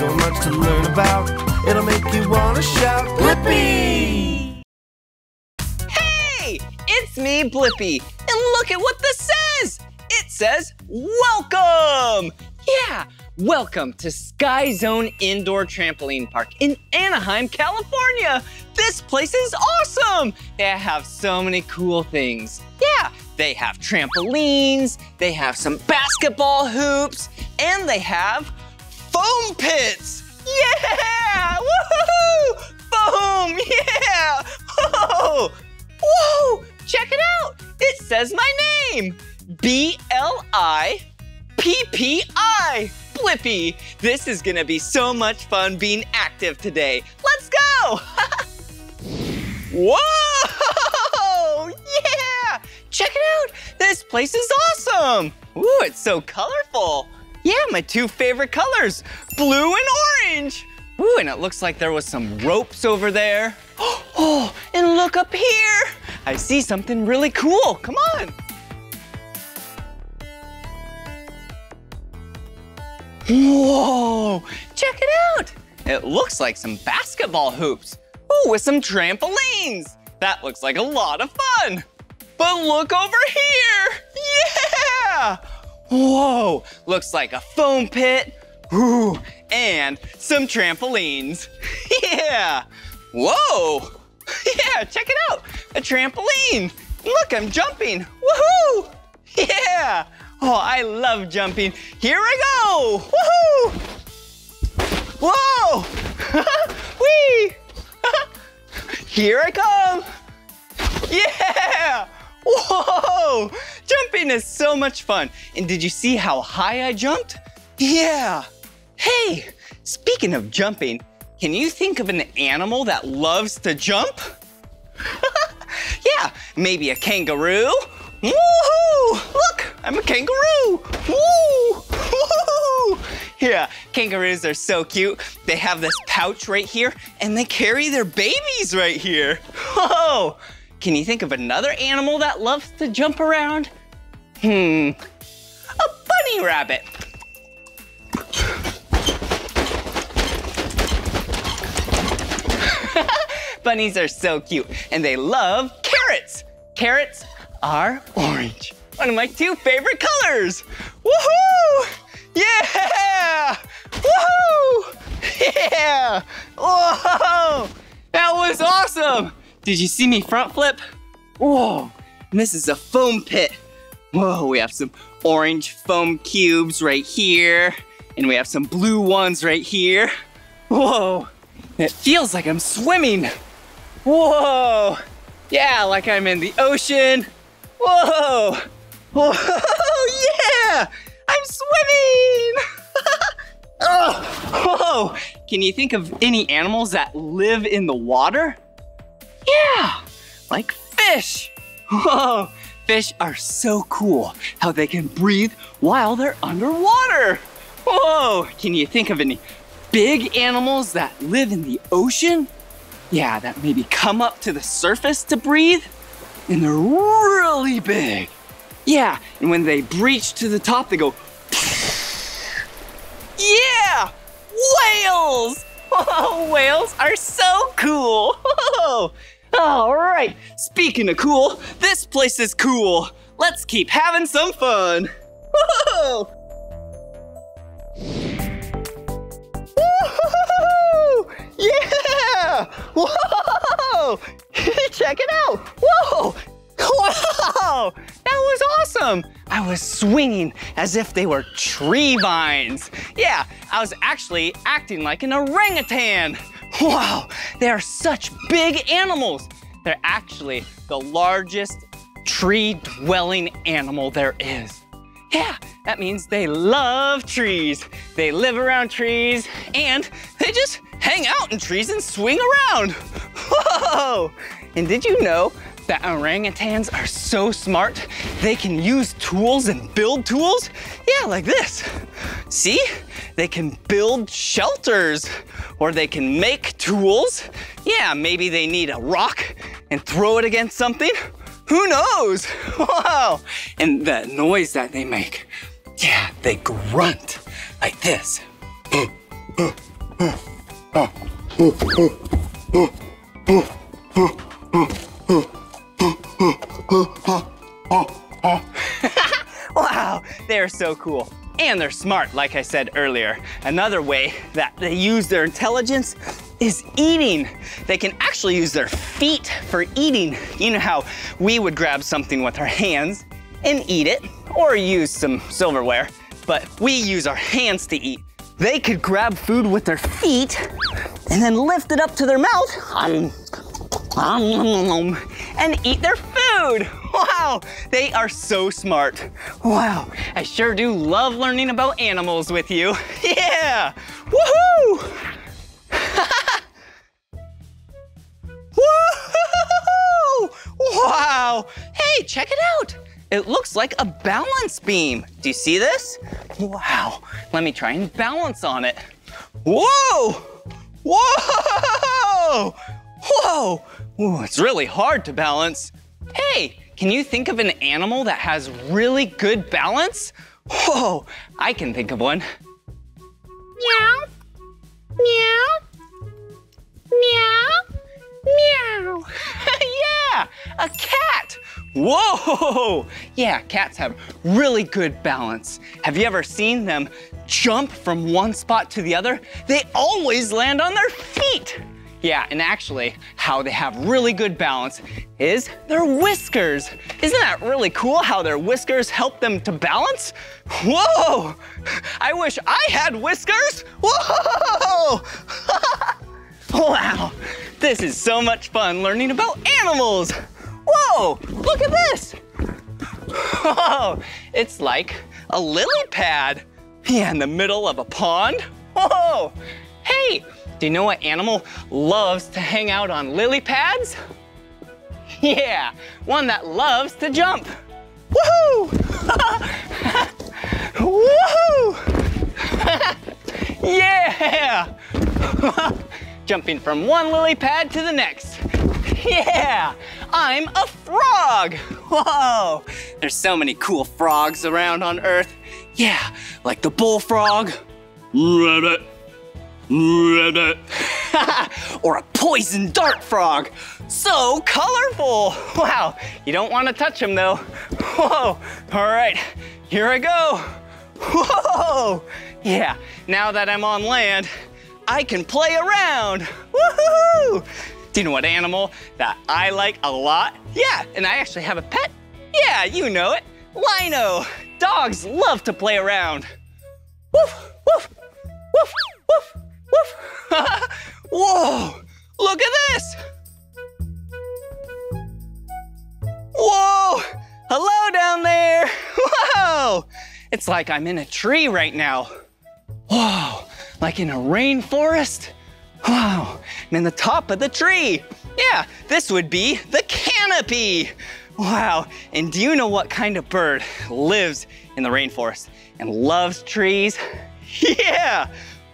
so much to learn about. It'll make you wanna shout, Blippi! Hey, it's me, Blippi, and look at what this says. It says, welcome. Yeah, welcome to Sky Zone Indoor Trampoline Park in Anaheim, California. This place is awesome. They have so many cool things. Yeah, they have trampolines, they have some basketball hoops, and they have foam pits. Yeah! Woohoo! Foam! Yeah! Whoa! Whoa! Check it out! It says my name! B L I P P I! Blippi! This is gonna be so much fun being active today. Let's go! Whoa! Yeah! Check it out! This place is awesome! Ooh, it's so colorful. Yeah, my two favorite colors, blue and orange. Ooh, and it looks like there was some ropes over there. Oh, and look up here. I see something really cool. Come on. Whoa, check it out. It looks like some basketball hoops. Ooh, with some trampolines. That looks like a lot of fun. But look over here. Yeah! Whoa, looks like a foam pit. Ooh, and some trampolines. yeah. Whoa. Yeah, check it out. A trampoline. Look, I'm jumping. Woohoo! Yeah. Oh, I love jumping. Here I go. Woohoo! Whoa! Whee! Here I come. Yeah! Whoa! Jumping is so much fun. And did you see how high I jumped? Yeah. Hey, speaking of jumping, can you think of an animal that loves to jump? yeah, maybe a kangaroo. Woohoo! Look, I'm a kangaroo. Woo! Yeah, kangaroos are so cute. They have this pouch right here and they carry their babies right here. Whoa! Can you think of another animal that loves to jump around? Hmm, a bunny rabbit. Bunnies are so cute and they love carrots. Carrots are orange. One of my two favorite colors. Woohoo! Yeah! Woohoo! Yeah! Whoa! That was awesome! Did you see me front flip? Whoa! This is a foam pit. Whoa, we have some orange foam cubes right here, and we have some blue ones right here. Whoa! It feels like I'm swimming. Whoa! Yeah, like I'm in the ocean. Whoa! Whoa! Yeah! I'm swimming! oh, whoa! Can you think of any animals that live in the water? Yeah, like fish. Whoa! Fish are so cool how they can breathe while they're underwater. Whoa! Can you think of any big animals that live in the ocean? Yeah, that maybe come up to the surface to breathe. And they're really big. Yeah, and when they breach to the top, they go. Yeah! Whales! Oh, whales are so cool. All right, speaking of cool, this place is cool. Let's keep having some fun. Whoa! Yeah! Whoa! Check it out! Whoa! Wow! That was awesome! I was swinging as if they were tree vines. Yeah, I was actually acting like an orangutan. Wow, they are such big animals. They're actually the largest tree-dwelling animal there is. Yeah, that means they love trees. They live around trees and they just hang out in trees and swing around. Whoa! And did you know that orangutans are so smart, they can use tools and build tools? Yeah, like this. See? They can build shelters or they can make tools. Yeah, maybe they need a rock and throw it against something. Who knows? Wow. And the noise that they make, yeah, they grunt like this. wow, they're so cool. And they're smart, like I said earlier. Another way that they use their intelligence is eating. They can actually use their feet for eating. You know how we would grab something with our hands and eat it, or use some silverware, but we use our hands to eat. They could grab food with their feet and then lift it up to their mouth and eat their food. Wow, they are so smart. Wow, I sure do love learning about animals with you. Yeah, woohoo! Wow, hey, check it out. It looks like a balance beam. Do you see this? Wow, let me try and balance on it. Whoa! Whoa! Whoa! Ooh, it's really hard to balance. Hey, can you think of an animal that has really good balance? Whoa, I can think of one. Meow. Meow. Meow. Meow. yeah, a cat. Whoa! Yeah, cats have really good balance. Have you ever seen them jump from one spot to the other? They always land on their feet. Yeah, and actually, how they have really good balance is their whiskers. Isn't that really cool how their whiskers help them to balance? Whoa! I wish I had whiskers! Whoa! wow, this is so much fun learning about animals. Whoa, look at this. Whoa, it's like a lily pad. Yeah, in the middle of a pond. Whoa, hey, do you know what animal loves to hang out on lily pads? Yeah, one that loves to jump. Woohoo! Woohoo! yeah! Jumping from one lily pad to the next. Yeah, I'm a frog. Whoa, there's so many cool frogs around on Earth. Yeah, like the bullfrog. Rabbit. Or a poison dart frog. So colorful. Wow, you don't want to touch him though. Whoa, all right, here I go. Whoa, yeah, now that I'm on land, I can play around. Woohoo! Do you know what animal that I like a lot? Yeah, and I actually have a pet. Yeah, you know it, Lino. Dogs love to play around. Woof, woof, woof, woof. Whoa, look at this. Whoa, hello down there. Whoa, it's like I'm in a tree right now. Whoa, like in a rainforest. Wow, I'm in the top of the tree. Yeah, this would be the canopy. Wow, and do you know what kind of bird lives in the rainforest and loves trees? Yeah,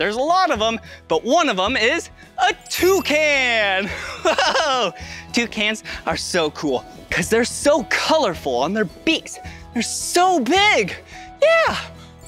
there's a lot of them, but one of them is a toucan. Whoa, toucans are so cool because they're so colorful on their beaks. They're so big. Yeah,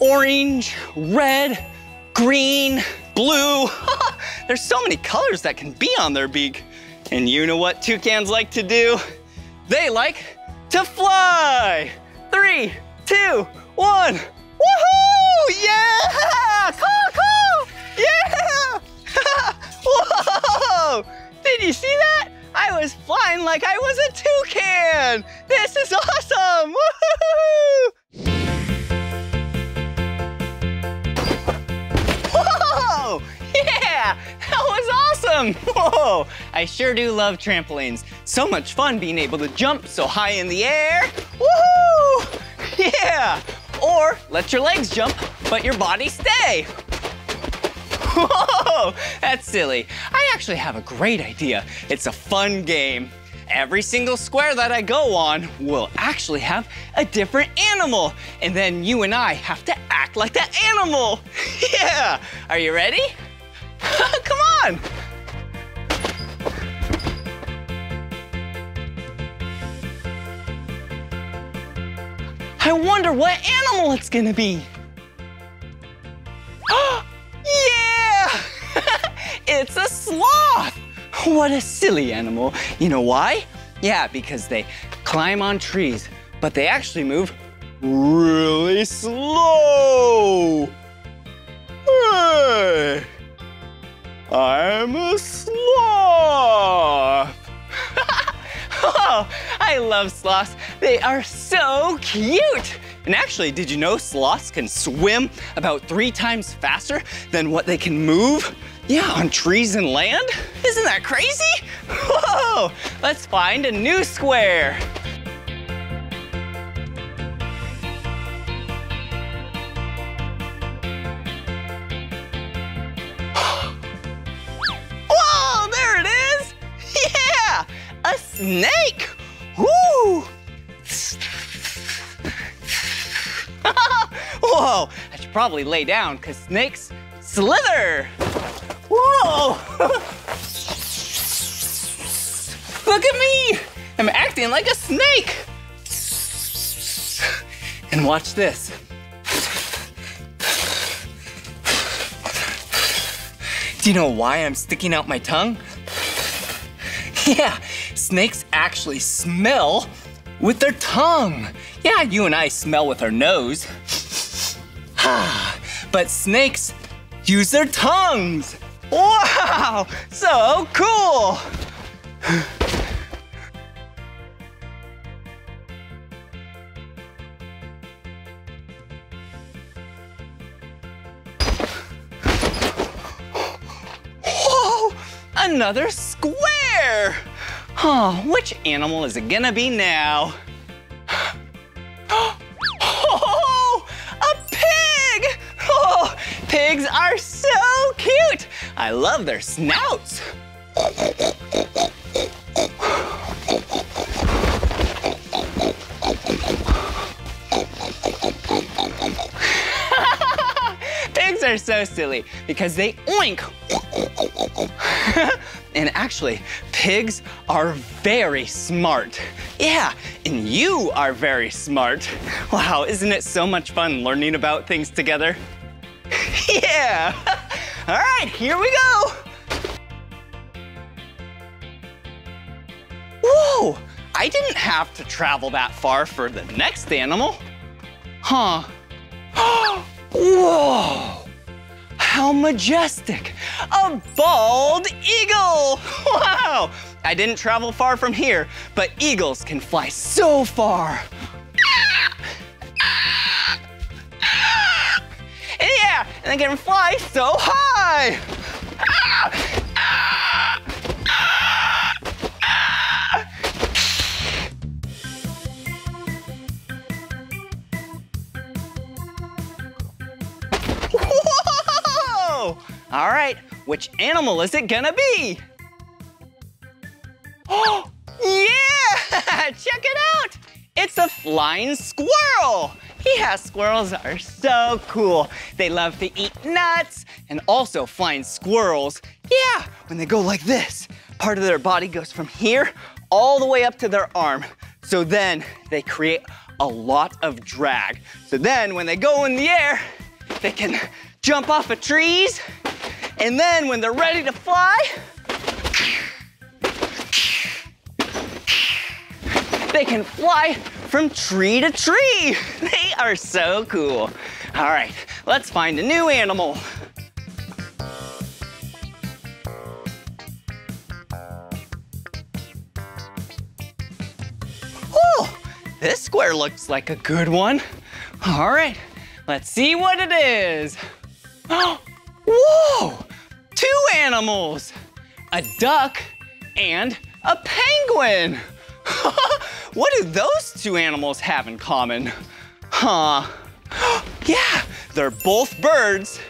orange, red, green, blue. There's so many colors that can be on their beak. And you know what toucans like to do? They like to fly. Three, two, one. Woohoo! Yeah! Caw, caw! Yeah! Whoa! Did you see that? I was flying like I was a toucan. This is awesome! Woohoo! Whoa! Yeah! That was awesome! Whoa! I sure do love trampolines. So much fun being able to jump so high in the air. Woohoo! Yeah! Or let your legs jump, but your body stay. Whoa! That's silly. I actually have a great idea. It's a fun game. Every single square that I go on will actually have a different animal. And then you and I have to act like that animal. Yeah! Are you ready? Come on! I wonder what animal it's gonna be. It's a sloth! What a silly animal. You know why? Yeah, because they climb on trees, but they actually move really slow. Hey, I'm a sloth. oh, I love sloths. They are so cute. And actually, did you know sloths can swim about three times faster than what they can move? Yeah, on trees and land? Isn't that crazy? Whoa! Let's find a new square. Whoa, there it is! Yeah, a snake! Woo! Whoa, I should probably lay down because snakes slither. Whoa! Look at me! I'm acting like a snake. And watch this. Do you know why I'm sticking out my tongue? Yeah, snakes actually smell with their tongue. Yeah, you and I smell with our nose. but snakes use their tongues. Wow, so cool. Whoa, another square. Oh, which animal is it gonna be now? Pigs are so cute. I love their snouts. Pigs are so silly because they oink. and actually, pigs are very smart. Yeah, and you are very smart. Wow, isn't it so much fun learning about things together? yeah! All right, here we go. Whoa, I didn't have to travel that far for the next animal. Huh. Whoa! How majestic! A bald eagle! Wow! I didn't travel far from here, but eagles can fly so far. And they can fly so high! Whoa! All right, which animal is it gonna be? Oh, yeah! Check it out! It's a flying squirrel! Yeah, squirrels are so cool. They love to eat nuts and also flying squirrels. Yeah, when they go like this, part of their body goes from here all the way up to their arm. So then they create a lot of drag. So then when they go in the air, they can jump off of trees. And then when they're ready to fly, they can fly from tree to tree. They are so cool. All right, let's find a new animal. Oh, this square looks like a good one. All right, let's see what it is. Whoa, two animals, a duck and a penguin. what do those two animals have in common? Huh. yeah, they're both birds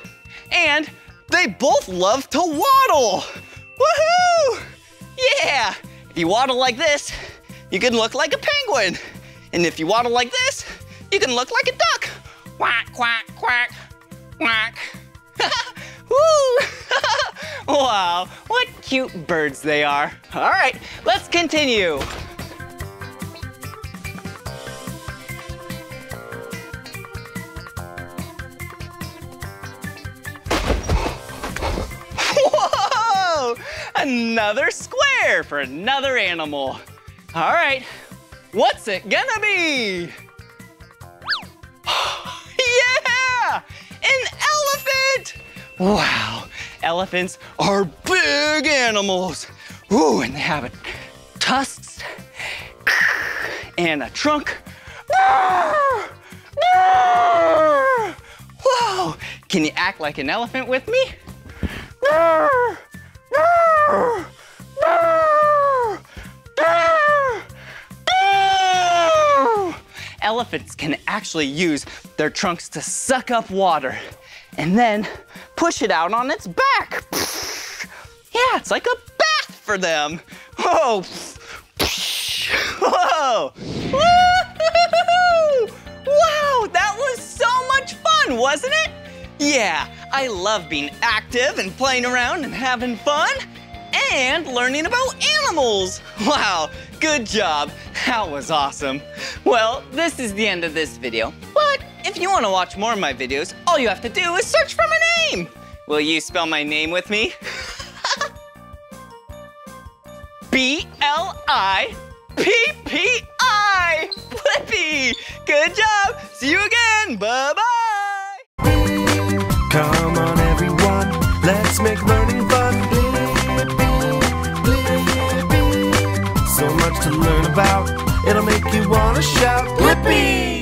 and they both love to waddle. Woohoo! Yeah, if you waddle like this, you can look like a penguin. And if you waddle like this, you can look like a duck. Quack, quack, quack, quack. Woo! wow, what cute birds they are. All right, let's continue. Another square for another animal. All right, what's it gonna be? yeah, an elephant. Wow, elephants are big animals. Ooh, and they have tusks and a trunk. Whoa, can you act like an elephant with me? Elephants can actually use their trunks to suck up water and then push it out on its back. Yeah, it's like a bath for them. Whoa. Whoa. Wow, that was so much fun, wasn't it? Yeah, I love being active and playing around and having fun and learning about animals. Wow, good job. That was awesome. Well, this is the end of this video, but if you want to watch more of my videos, all you have to do is search for my name. Will you spell my name with me? B-L-I-P-P-I, Blippi. Good job. See you again. Bye-bye. Come on, everyone, let's make learning fun. to learn about. It'll make you wanna shout, Blippi!